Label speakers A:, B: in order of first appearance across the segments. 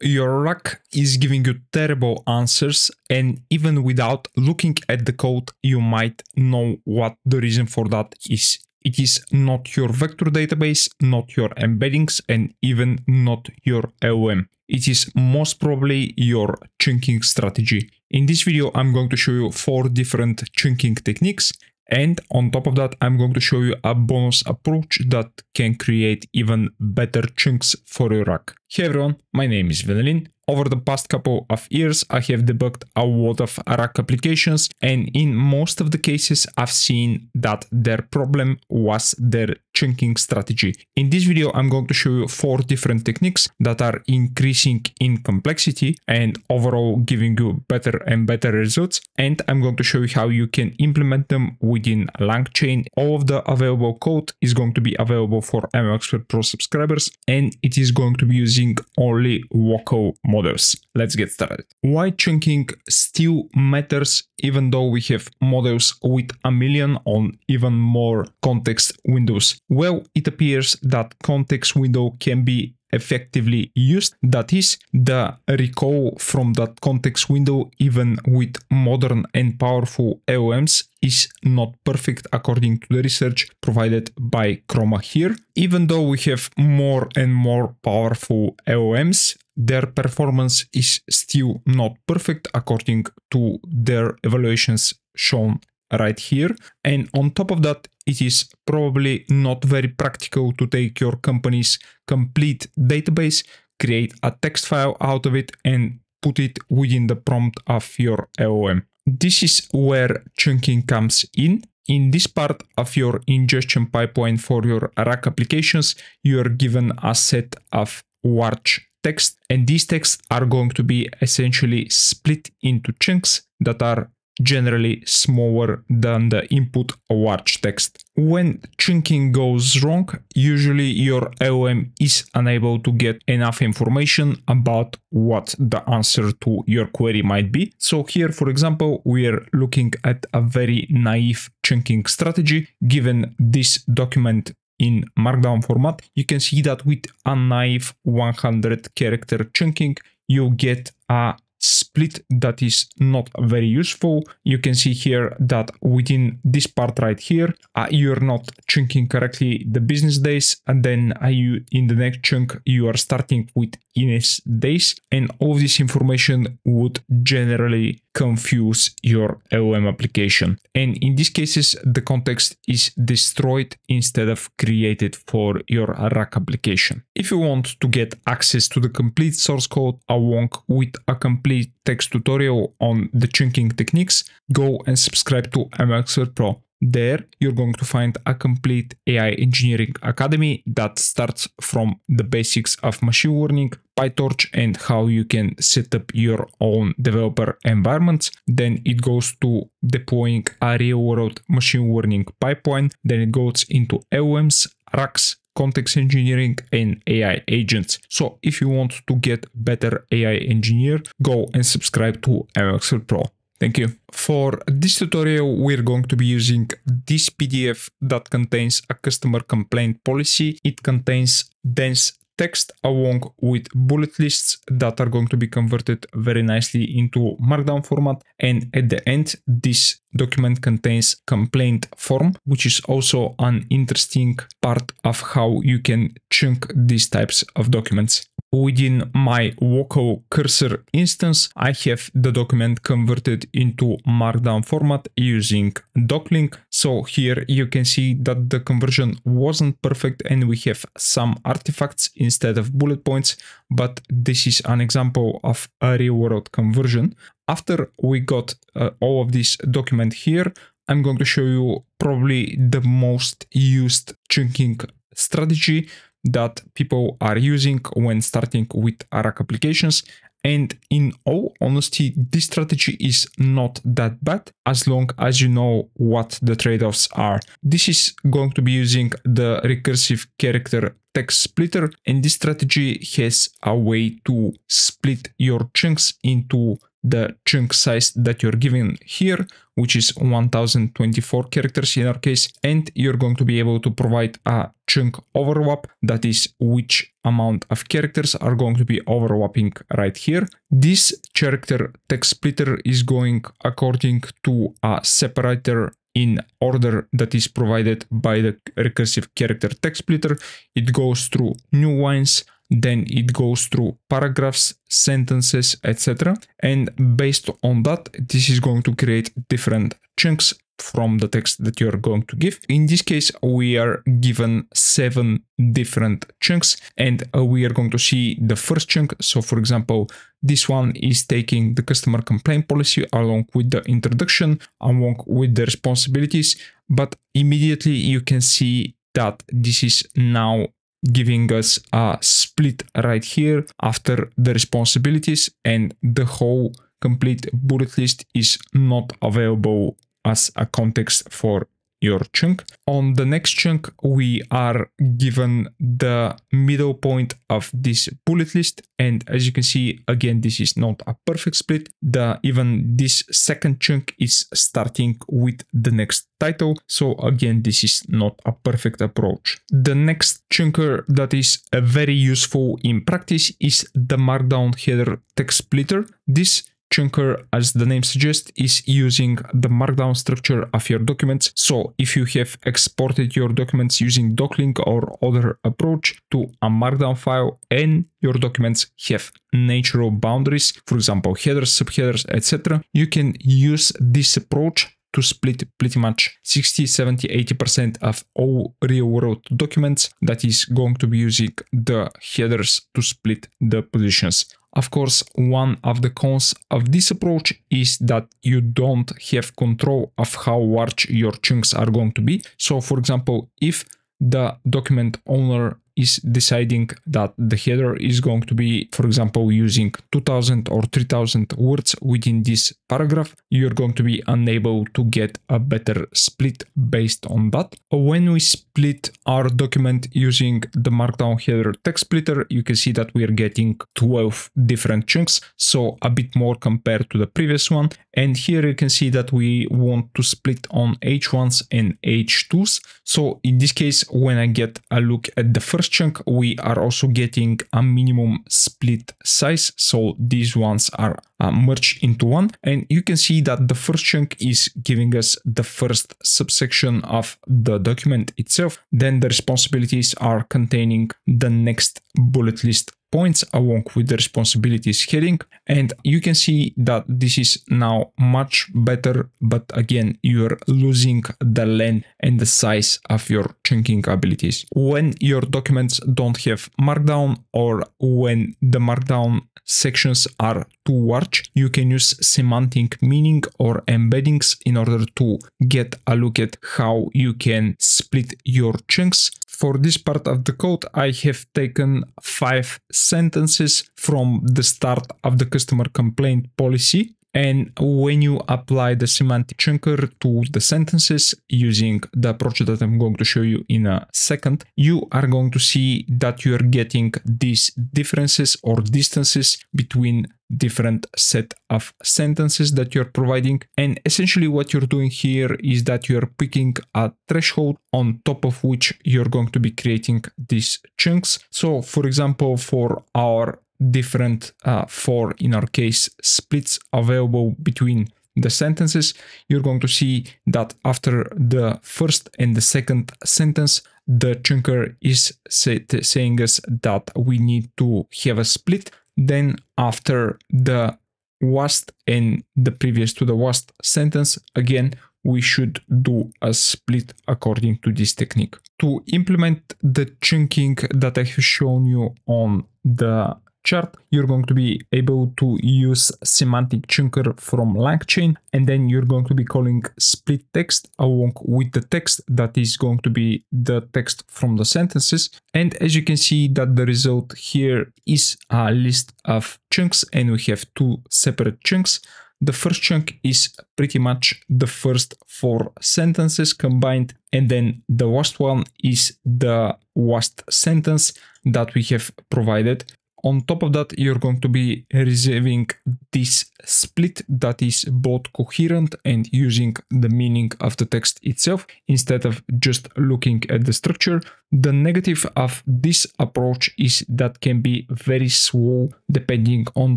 A: your RAG is giving you terrible answers, and even without looking at the code, you might know what the reason for that is. It is not your vector database, not your embeddings, and even not your LLM. It is most probably your chunking strategy. In this video, I'm going to show you four different chunking techniques and on top of that, I'm going to show you a bonus approach that can create even better chunks for your RAG. Hey everyone, my name is Venelin. Over the past couple of years, I have debugged a lot of RAG applications and in most of the cases, I've seen that their problem was their chunking strategy. In this video, I'm going to show you four different techniques that are increasing in complexity and overall giving you better and better results. And I'm going to show you how you can implement them within LangChain. All of the available code is going to be available for MLExpert Pro subscribers and it is going to be using only Woko models. Let's get started. Why chunking still matters even though we have models with a million on even more context windows? Well, it appears that context window can be effectively used. That is, the recall from that context window, even with modern and powerful LLMs is not perfect according to the research provided by Chroma here. Even though we have more and more powerful LLMs, their performance is still not perfect according to their evaluations shown right here. And on top of that, it is probably not very practical to take your company's complete database, create a text file out of it, and put it within the prompt of your LLM. This is where chunking comes in. In this part of your ingestion pipeline for your RAG applications, you are given a set of large text, and these texts are going to be essentially split into chunks that are generally smaller than the input large text. When chunking goes wrong, usually your LLM is unable to get enough information about what the answer to your query might be. So here, for example, we are looking at a very naive chunking strategy. Given this document in markdown format, you can see that with a naive 100 character chunking, you get a split that is not very useful. You can see here that within this part right here, uh, you're not chunking correctly the business days. And then uh, you in the next chunk, you are starting with Ines days. And all this information would generally confuse your LLM application. And in these cases, the context is destroyed instead of created for your RAG application. If you want to get access to the complete source code along with a complete text tutorial on the chunking techniques, go and subscribe to MLExpert Pro. There, you're going to find a complete AI engineering academy that starts from the basics of machine learning, PyTorch, and how you can set up your own developer environments. Then it goes to deploying a real world machine learning pipeline. Then it goes into LLMs, RAGs, context engineering and AI agents. So if you want to get better AI engineer, go and subscribe to MLExpert Pro. Thank you. For this tutorial, we're going to be using this PDF that contains a customer complaint policy. It contains dense text along with bullet lists that are going to be converted very nicely into markdown format and at the end this document contains complaint form which is also an interesting part of how you can chunk these types of documents within my Woko cursor instance, I have the document converted into markdown format using Docling. So here you can see that the conversion wasn't perfect and we have some artifacts instead of bullet points, but this is an example of a real world conversion. After we got uh, all of this document here, I'm going to show you probably the most used chunking strategy that people are using when starting with RAG applications. And in all honesty, this strategy is not that bad as long as you know what the trade-offs are. This is going to be using the recursive character text splitter and this strategy has a way to split your chunks into the chunk size that you're given here, which is 1024 characters in our case, and you're going to be able to provide a chunk overlap, that is which amount of characters are going to be overlapping right here. This character text splitter is going according to a separator in order that is provided by the recursive character text splitter. It goes through new lines, then it goes through paragraphs, sentences, etc. And based on that, this is going to create different chunks from the text that you are going to give. In this case, we are given seven different chunks and uh, we are going to see the first chunk. So for example, this one is taking the customer complaint policy along with the introduction, along with the responsibilities, but immediately you can see that this is now giving us a split right here after the responsibilities and the whole complete bullet list is not available as a context for your chunk. On the next chunk, we are given the middle point of this bullet list. And as you can see, again, this is not a perfect split. The even this second chunk is starting with the next title. So again, this is not a perfect approach. The next chunker that is very useful in practice is the markdown header text splitter. This Chunker, as the name suggests, is using the markdown structure of your documents. So if you have exported your documents using Docling or other approach to a markdown file and your documents have natural boundaries, for example, headers, subheaders, etc., you can use this approach to split pretty much 60, 70, 80% of all real world documents that is going to be using the headers to split the positions. Of course, one of the cons of this approach is that you don't have control of how large your chunks are going to be. So for example, if the document owner is deciding that the header is going to be, for example, using 2000 or 3000 words within this paragraph, you're going to be unable to get a better split based on that. When we split our document using the markdown header text splitter, you can see that we are getting 12 different chunks, so a bit more compared to the previous one. And here you can see that we want to split on H1s and H2s. So in this case, when I get a look at the first chunk, we are also getting a minimum split size. So these ones are uh, merged into one. And you can see that the first chunk is giving us the first subsection of the document itself. Then the responsibilities are containing the next bullet list points along with the responsibilities heading and you can see that this is now much better but again you're losing the length and the size of your chunking abilities when your documents don't have markdown or when the markdown sections are too watch, you can use semantic meaning or embeddings in order to get a look at how you can split your chunks for this part of the code, I have taken five sentences from the start of the customer complaint policy. And when you apply the semantic chunker to the sentences using the approach that I'm going to show you in a second, you are going to see that you are getting these differences or distances between different set of sentences that you're providing. And essentially what you're doing here is that you're picking a threshold on top of which you're going to be creating these chunks. So for example for our different uh, four in our case splits available between the sentences you're going to see that after the first and the second sentence the chunker is say, saying us that we need to have a split then after the last and the previous to the last sentence, again, we should do a split according to this technique. To implement the chunking that I have shown you on the chart, you're going to be able to use semantic chunker from LangChain, and then you're going to be calling split text along with the text that is going to be the text from the sentences. And as you can see that the result here is a list of chunks and we have two separate chunks. The first chunk is pretty much the first four sentences combined, and then the last one is the last sentence that we have provided on top of that, you're going to be receiving this split that is both coherent and using the meaning of the text itself instead of just looking at the structure. The negative of this approach is that can be very slow depending on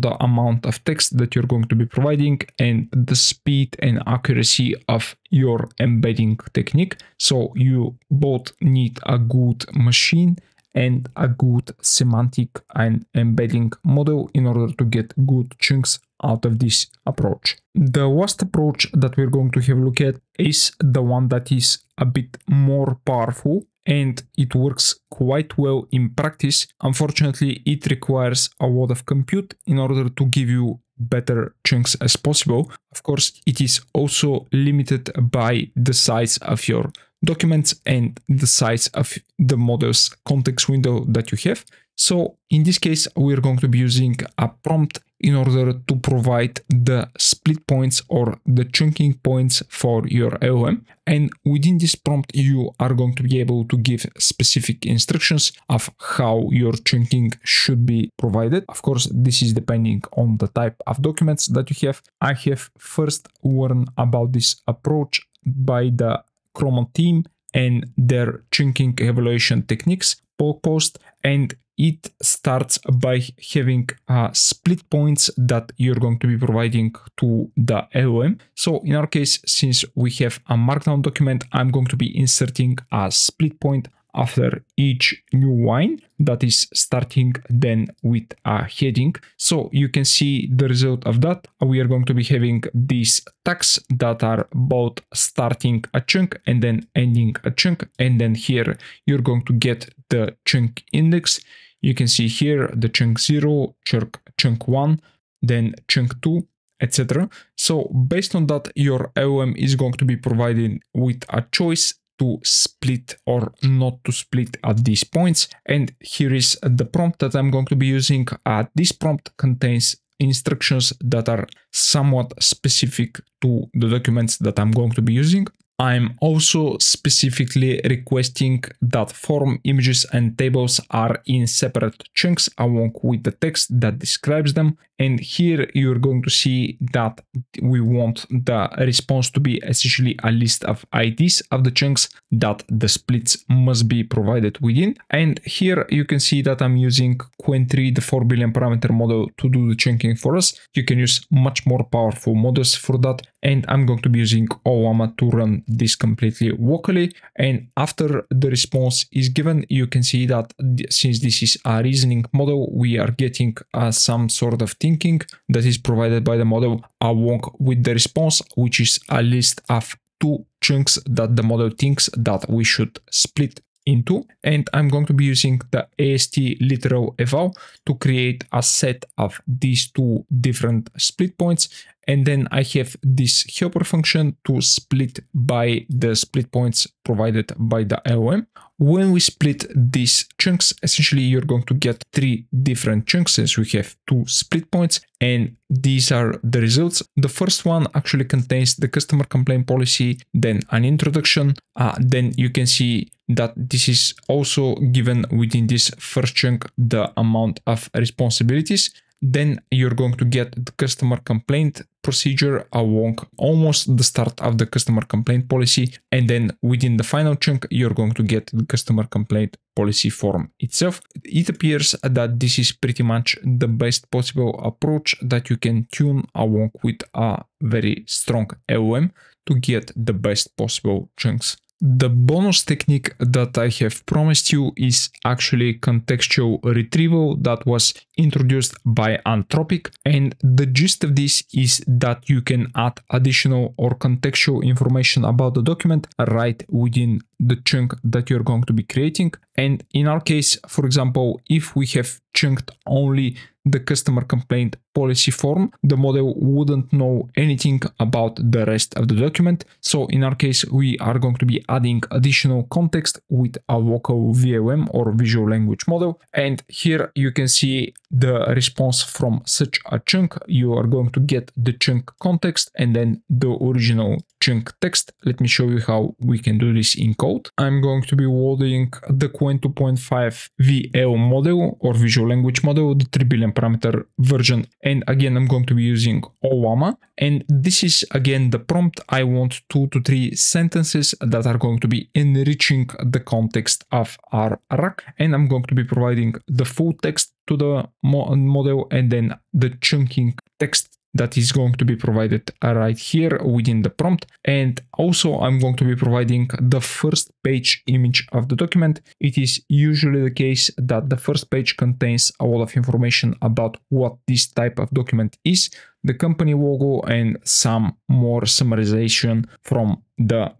A: the amount of text that you're going to be providing and the speed and accuracy of your embedding technique. So you both need a good machine and a good semantic and embedding model in order to get good chunks out of this approach. The last approach that we're going to have a look at is the one that is a bit more powerful and it works quite well in practice. Unfortunately, it requires a lot of compute in order to give you better chunks as possible. Of course, it is also limited by the size of your documents and the size of the model's context window that you have. So in this case, we're going to be using a prompt in order to provide the split points or the chunking points for your LLM. And within this prompt, you are going to be able to give specific instructions of how your chunking should be provided. Of course, this is depending on the type of documents that you have. I have first learned about this approach by the Chroma team and their chunking evaluation techniques blog post and it starts by having uh, split points that you're going to be providing to the LLM. So in our case, since we have a markdown document, I'm going to be inserting a split point after each new line that is starting then with a heading. So you can see the result of that. We are going to be having these tags that are both starting a chunk and then ending a chunk. And then here you're going to get the chunk index. You can see here the chunk 0, chunk, chunk 1, then chunk 2, etc. So based on that, your LLM is going to be provided with a choice to split or not to split at these points. And here is the prompt that I'm going to be using. Uh, this prompt contains instructions that are somewhat specific to the documents that I'm going to be using. I'm also specifically requesting that form images and tables are in separate chunks along with the text that describes them. And here you're going to see that we want the response to be essentially a list of IDs of the chunks that the splits must be provided within. And here you can see that I'm using Qwen 3, the 4 billion parameter model to do the chunking for us. You can use much more powerful models for that. And I'm going to be using Ollama to run this completely locally. And after the response is given, you can see that since this is a reasoning model, we are getting uh, some sort of thinking that is provided by the model along with the response, which is a list of two chunks that the model thinks that we should split into and I'm going to be using the AST literal eval to create a set of these two different split points and then I have this helper function to split by the split points provided by the LLM. When we split these chunks, essentially you're going to get three different chunks since we have two split points and these are the results. The first one actually contains the customer complaint policy, then an introduction, uh, then you can see that this is also given within this first chunk the amount of responsibilities then you're going to get the customer complaint procedure along almost the start of the customer complaint policy. And then within the final chunk you're going to get the customer complaint policy form itself. It appears that this is pretty much the best possible approach that you can tune along with a very strong LLM to get the best possible chunks the bonus technique that I have promised you is actually contextual retrieval that was introduced by Anthropic. And the gist of this is that you can add additional or contextual information about the document right within the chunk that you're going to be creating. And in our case, for example, if we have chunked only the customer complaint policy form, the model wouldn't know anything about the rest of the document. So in our case, we are going to be adding additional context with a local VLM or visual language model. And here you can see the response from such a chunk. You are going to get the chunk context and then the original chunk text. Let me show you how we can do this in code. Code. I'm going to be loading the Qwen 2.5 VL model or visual language model, the 3 billion parameter version. And again, I'm going to be using OLLAMA. And this is again the prompt. I want two to three sentences that are going to be enriching the context of our RAG. And I'm going to be providing the full text to the model and then the chunking text that is going to be provided right here within the prompt. And also I'm going to be providing the first page image of the document. It is usually the case that the first page contains a lot of information about what this type of document is, the company logo and some more summarization from the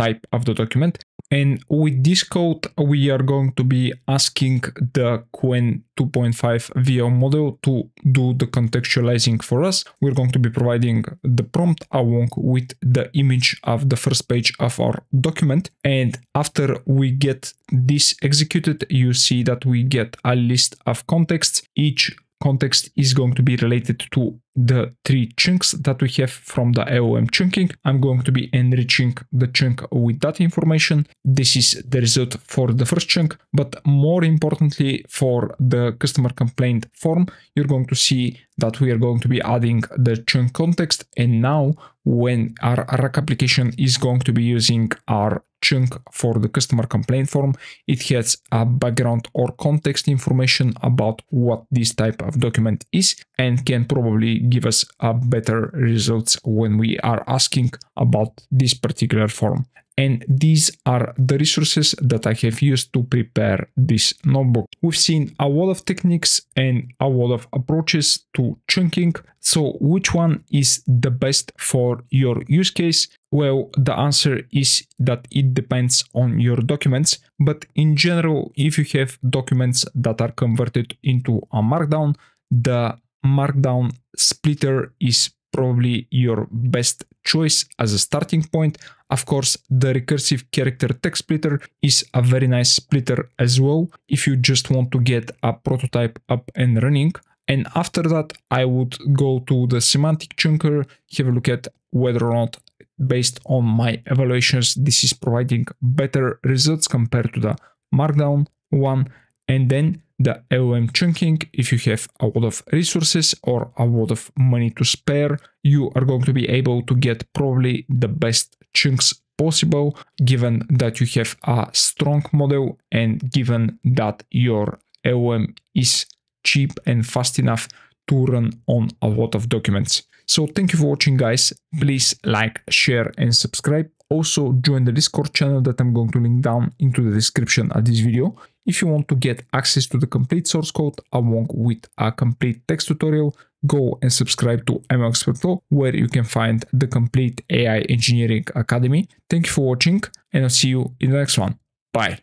A: type of the document. And with this code, we are going to be asking the Qwen 2.5 VL model to do the contextualizing for us. We're going to be providing the prompt along with the image of the first page of our document. And after we get this executed, you see that we get a list of contexts. Each context is going to be related to the three chunks that we have from the LLM chunking. I'm going to be enriching the chunk with that information. This is the result for the first chunk, but more importantly for the customer complaint form, you're going to see that we are going to be adding the chunk context. And now when our RAG application is going to be using our chunk for the customer complaint form, it has a background or context information about what this type of document is and can probably give us a better results when we are asking about this particular form. And these are the resources that I have used to prepare this notebook. We've seen a lot of techniques and a lot of approaches to chunking. So which one is the best for your use case? Well, the answer is that it depends on your documents. But in general, if you have documents that are converted into a markdown, the markdown splitter is probably your best choice as a starting point. Of course, the recursive character text splitter is a very nice splitter as well if you just want to get a prototype up and running. And after that, I would go to the semantic chunker, have a look at whether or not based on my evaluations, this is providing better results compared to the markdown one. And then the LLM chunking, if you have a lot of resources or a lot of money to spare, you are going to be able to get probably the best chunks possible, given that you have a strong model and given that your LLM is cheap and fast enough to run on a lot of documents. So thank you for watching guys. Please like, share and subscribe. Also join the Discord channel that I'm going to link down into the description of this video. If you want to get access to the complete source code along with a complete text tutorial, go and subscribe to MLExpert where you can find the complete AI Engineering Academy. Thank you for watching and I'll see you in the next one. Bye.